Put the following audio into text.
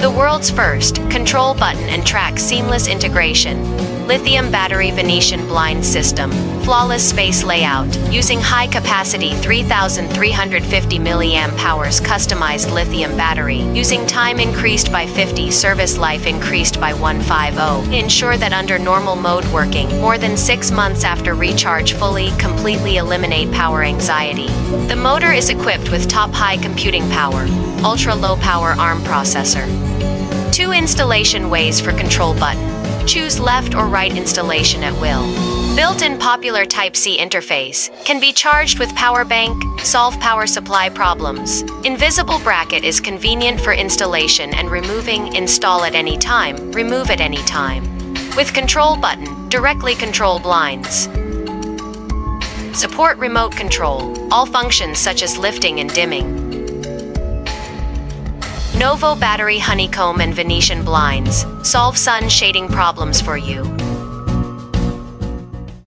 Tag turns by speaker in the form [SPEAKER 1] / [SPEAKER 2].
[SPEAKER 1] The world's first control button and track seamless integration. Lithium battery Venetian blind system. Flawless space layout. Using high capacity 3350 mAh hours customized lithium battery. Using time increased by 50, service life increased by 150. Ensure that under normal mode working, more than 6 months after recharge fully, completely eliminate power anxiety. The motor is equipped with top high computing power, ultra low power ARM processor. Two installation ways for control button. Choose left or right installation at will. Built-in popular Type-C interface can be charged with power bank, solve power supply problems. Invisible bracket is convenient for installation and removing, install at any time, remove at any time. With control button, directly control blinds. Support remote control, all functions such as lifting and dimming. Novo battery honeycomb and Venetian blinds solve sun shading problems for you.